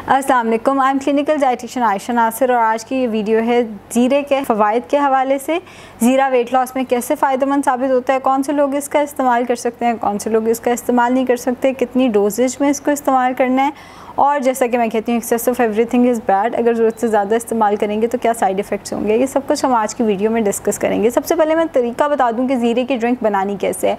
वालेकुम। I am clinical dietitian Ayesha Nasir और आज की ये वीडियो है ज़ीरे के फ़वाद के हवाले से। ज़ीरा वेट लॉस में कैसे फ़ायदेमंद साबित होता है? कौन से लोग इसका इस्तेमाल कर सकते हैं? कौन से लोग इसका इस्तेमाल नहीं कर सकते? कितनी डोजेज में इसको इस्तेमाल करना है? और जैसा कि मैं कहती हूँ excess of everything is bad अगर ज़रूरत से ज़्यादा इस्तेमाल करेंगे तो क्या साइड इफ़ेक्ट्स होंगे? ये सब कुछ हम आज की वीडियो में डिस्कस करेंगे। सबसे पहले मैं तरीका बता दूँ कि ज़ीरे की ड्रिंक बनानी कैसे है।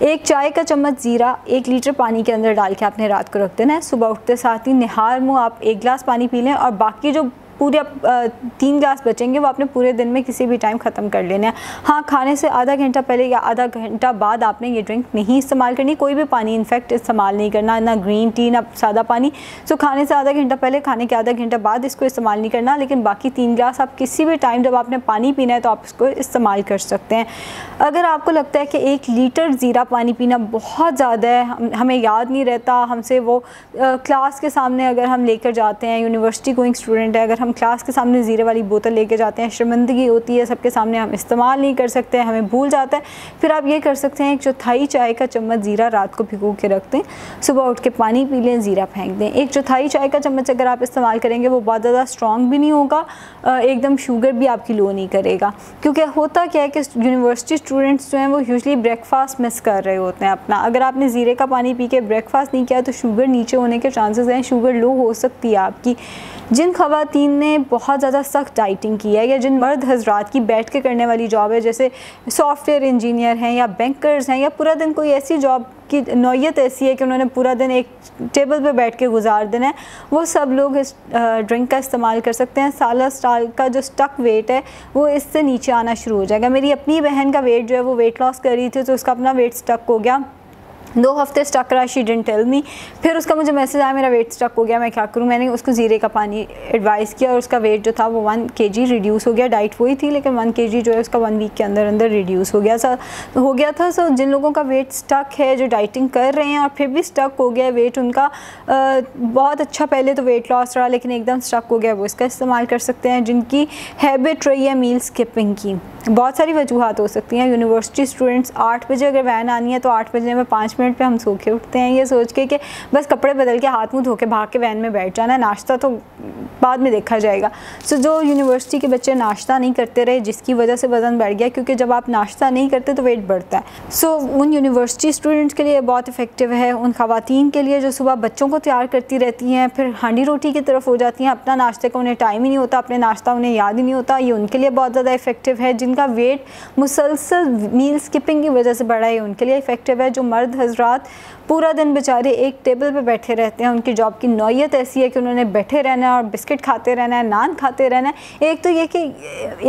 एक चाय का चम्मच ज़ीरा, एक लीटर पानी के अंदर डाल के आपने रात को रख देना है। सुबह उठते साथ ही निहार मुँह, आप एक गिलास पानी पी लें और बाकी जो पूरे तीन ग्लास बचेंगे, वो आपने पूरे दिन में किसी भी टाइम ख़त्म कर लेना है। हाँ खाने से आधा घंटा पहले या आधा घंटा बाद आपने ये ड्रिंक नहीं इस्तेमाल करनी, कोई भी पानी इनफेक्ट इस्तेमाल नहीं करना, ना ग्रीन टी ना सादा पानी। सो खाने से आधा घंटा पहले, खाने के आधा घंटा बाद इसको इस्तेमाल नहीं करना, लेकिन बाकी तीन ग्लास आप किसी भी टाइम जब आपने पानी पीना है तो आप इसको इस्तेमाल कर सकते हैं। अगर आपको लगता है कि एक लीटर ज़ीरा पानी पीना बहुत ज़्यादा है, हमें याद नहीं रहता, हमसे वो क्लास के सामने अगर हम लेकर जाते हैं, यूनिवर्सिटी गोइंग स्टूडेंट है, अगर हम क्लास के सामने ज़ीरे वाली बोतल लेके जाते हैं, शर्मंदगी होती है, सबके सामने हम इस्तेमाल नहीं कर सकते हमें भूल जाता है। फिर आप ये कर सकते हैं, एक चौथाई चाय का चम्मच ज़ीरा रात को भिगो के रख दें, सुबह उठ के पानी पी लें, ज़ीरा फेंक दें। एक चौथाई चाय का चम्मच अगर आप इस्तेमाल करेंगे, वो बहुत ज़्यादा स्ट्रॉन्ग भी नहीं होगा एकदम शुगर भी आपकी लो नहीं करेगा। क्योंकि होता क्या है कि यूनिवर्सिटी स्टूडेंट्स जो हैं, वो यूजली ब्रेकफास्ट मिस कर रहे होते हैं अपना। अगर आपने ज़ीरे का पानी पी के ब्रेकफास्ट नहीं किया तो शुगर नीचे होने के चांसेस हैं शुगर लो हो सकती है आपकी। जिन खातन ने बहुत ज़्यादा सख्त डाइटिंग की है या जिन मर्द हजरात की बैठ के करने वाली जॉब है, जैसे सॉफ्टवेयर इंजीनियर हैं या बैंकर्स हैं या पूरा दिन कोई ऐसी जॉब की नौीयत ऐसी है कि उन्होंने पूरा दिन एक टेबल पे बैठ के गुजार देना है, वो सब लोग इस ड्रिंक का इस्तेमाल कर सकते हैं। साला स्टाल का जो स्टक वेट है, वो इससे नीचे आना शुरू हो जाएगा। मेरी अपनी बहन का वेट जो है, वो वेट लॉस कर रही थी तो उसका अपना वेट स्टक हो गया। दो हफ़्ते स्टक रहा शी डेंट टेल मी फिर उसका मुझे मैसेज आया मेरा वेट स्टक हो गया मैं क्या करूँ? मैंने उसको ज़ीरे का पानी एडवाइस किया और उसका वेट जो था वो वन के जी रिड्यूस हो गया. डाइट वही थी लेकिन वन के जी जो है उसका वन वीक के अंदर अंदर रिड्यूस हो गया सा हो गया था सो जिन लोगों का वेट स्टक है जो डाइटिंग कर रहे हैं और फिर भी स्टक हो गया वेट उनका आ, बहुत अच्छा पहले तो वेट लॉस रहा लेकिन एकदम स्टक हो गया वो इसका इस्तेमाल कर सकते हैं जिनकी हैबिट रही है मील स्किपिंग की. बहुत सारी वजूहत हो सकती हैं। यूनिवर्सिटी स्टूडेंट्स आठ बजे अगर वैन आनी है तो आठ बजे में पाँच मिनट पे हम सो के उठते हैं। ये सोच के कि बस कपड़े बदल के हाथ मुँह धो के भाग के वैन में बैठ जाना है। नाश्ता तो बाद में देखा जाएगा। सो जो यूनिवर्सिटी के बच्चे नाश्ता नहीं करते रहे, जिसकी वजह से वज़न बढ़ गया, क्योंकि जब आप नाश्ता नहीं करते तो वेट बढ़ता है। सो उन यूनिवर्सिटी स्टूडेंट्स के लिए बहुत इफ़ेक्टिव है। उन खातन के लिए जो सुबह बच्चों को तैयार करती रहती हैं, फिर हांडी रोटी की तरफ़ हो जाती हैं। अपना नाश्ते का उन्हें टाइम ही नहीं होता, अपने नाश्ता उन्हें याद ही नहीं होता। ये उनके लिए बहुत ज़्यादा इफ़ेक्टिव है जिनका वेट मुसलसल मील स्किपिंग की वजह से बढ़ा है। उनके लिए इफ़ेक्टिव है। जो मर्द हजरात पूरा दिन बेचारे एक टेबल पर बैठे रहते हैं। उनकी जॉब की नौीयत ऐसी है कि उन्होंने बैठे रहना है और बिस्किट खाते रहना है, नान खाते रहना है। एक तो ये कि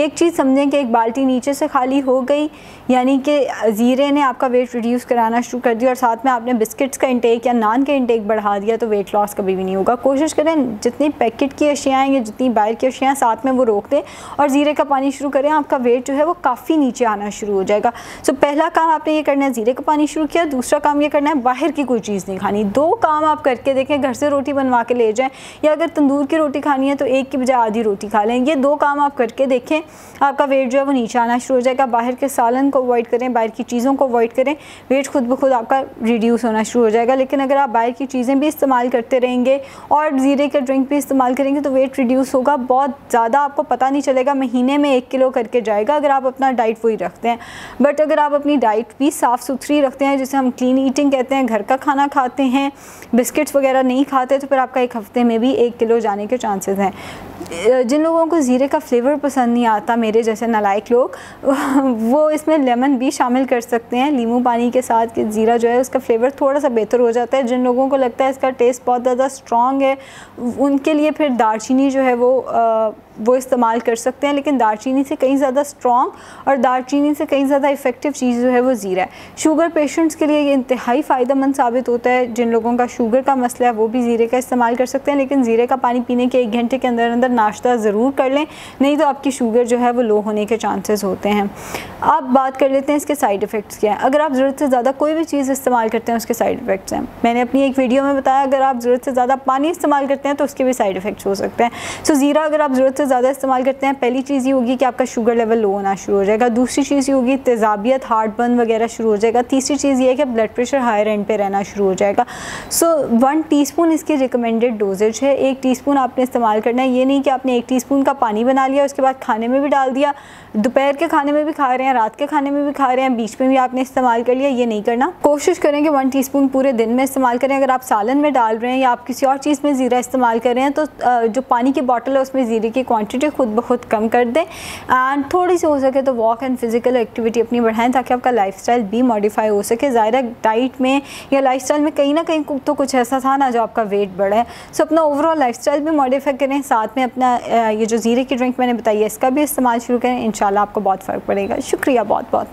एक चीज़ समझें कि एक बाल्टी नीचे से खाली हो गई, यानी कि ज़ीरे ने आपका वेट रिड्यूस कराना शुरू कर दिया और साथ में आपने बिस्किट्स का इंटेक या नान का इंटेक बढ़ा दिया तो वेट लॉस कभी भी नहीं होगा। कोशिश करें जितनी पैकेट की अशियाँ या जितनी बाहर की अशियाँ साथ में वो रोक दें और ज़ीरे का पानी शुरू करें। आपका वेट है वो काफ़ी नीचे आना शुरू हो जाएगा। सो so, पहला काम आपने ये करना है ज़ीरे का पानी शुरू किया। दूसरा काम ये करना है बाहर की कोई चीज़ नहीं खानी। दो काम आप करके देखें घर से रोटी बनवा के ले जाएँ या अगर तंदूर की रोटी खानी है तो एक की बजाय आधी रोटी खा लें। ये दो काम आप करके देखें आपका वेट जो है वो नीचे आना शुरू हो जाएगा। बाहर के सालन को अवॉइड करें बाहर की चीज़ों को अवॉइड करें। वेट खुद ब खुद आपका रिड्यूस होना शुरू हो जाएगा। लेकिन अगर आप बाहर की चीज़ें भी इस्तेमाल करते रहेंगे और ज़ीरे का ड्रिंक भी इस्तेमाल करेंगे तो वेट रिड्यूस होगा। बहुत ज़्यादा आपको पता नहीं चलेगा महीने में एक किलो करके जाएगा। अगर आप अपना डाइट वही रखते हैं। बट अगर आप अपनी डाइट भी साफ़ सुथरी रखते हैं, जिसे हम क्लीन ईटिंग कहते हैं, घर का खाना खाते हैं बिस्किट्स वगैरह नहीं खाते तो फिर आपका एक हफ़्ते में भी एक किलो जाने के चांसेस हैं। जिन लोगों को ज़ीरे का फ्लेवर पसंद नहीं आता मेरे जैसे नालायक लोग वो इसमें लेमन भी शामिल कर सकते हैं लीमू पानी के साथ कि ज़ीरा जो है उसका फ्लेवर थोड़ा सा बेहतर हो जाता है। जिन लोगों को लगता है इसका टेस्ट बहुत ज़्यादा स्ट्रॉन्ग है उनके लिए फिर दालचीनी जो है वो आ, वो इस्तेमाल कर सकते हैं लेकिन दालचीनी से कहीं ज़्यादा स्ट्रॉन्ग और दालचीनी से कहीं ज़्यादा इफ़ेक्टिव चीज़ जो है वो ज़ीरा है। शुगर पेशेंट्स के लिए ये इंतहाई फ़ायदेमंद साबित होता है। जिन लोगों का शुगर का मसला है वो भी ज़ीरे का इस्तेमाल कर सकते हैं लेकिन ज़ीरे का पानी पीने के एक घंटे के अंदर अंदर नाश्ता ज़रूर कर लें, नहीं तो आपकी शुगर जो है वो लो होने के चांसेस होते हैं। अब बात कर लेते हैं इसके साइड इफ़ेक्ट्स क्या हैं। अगर आप ज़रूरत से ज़्यादा कोई भी चीज़ इस्तेमाल करते हैं, उसके साइड इफ़ेक्ट्स हैं। मैंने अपनी एक वीडियो में बताया, अगर आप ज़रूरत से ज़्यादा पानी इस्तेमाल करते हैं तो उसके भी साइड इफ़ेक्ट्स हो सकते हैं। सो ज़ीरा अगर आप ज़रूरत से ज़्यादा इस्तेमाल करते हैं, पहली चीज़ ये होगी कि आपका शुगर लेवल लो होना शुरू हो जाएगा। दूसरी चीज़ ये होगी, तेज़ाबियत हार्ट बर्न वगैरह शुरू हो जाएगा। तीसरी चीज़ ये है कि ब्लड प्रेशर हायर एंड पे रहना शुरू हो जाएगा। सो वन टीस्पून इसकी रिकमेंडेड डोजेज है। एक टीस्पून आपने इस्तेमाल करना है। ये नहीं कि आपने एक टीस्पून का पानी बना लिया, उसके बाद खाने में भी डाल दिया। दोपहर के खाने में भी खा रहे हैं, रात के खाने में भी खा रहे हैं, बीच में भी आपने इस्तेमाल कर लिया, ये नहीं करना। कोशिश करें कि वन टीस्पून पूरे दिन में इस्तेमाल करें। अगर आप सालन में डाल रहे हैं या आप किसी और चीज़ में ज़ीरा इस्तेमाल कर रहे हैं तो जो पानी की बॉटल है, उसमें ज़ीरे की क्वान्टिटी खुद ब खुद कम कर दें। एंड थोड़ी सी हो सके तो वॉक एंड फ़िज़िकल एक्टिविटी अपनी बढ़ाएँ, ताकि आपका लाइफ भी मॉडिफाई हो सके। ज़ाहिर डाइट में या लाइफ में कहीं ना कहीं तो कुछ ऐसा था ना जो आपका वेट बढ़ा। सो अपना ओवरऑल लाइफ भी मॉडिफाई करें, साथ में अपना ये जो ज़ीरे की ड्रिंक मैंने बताई है, इसका भी इस्तेमाल शुरू करें इन आपको बहुत फ़र्क पड़ेगा। शुक्रिया बहुत बहुत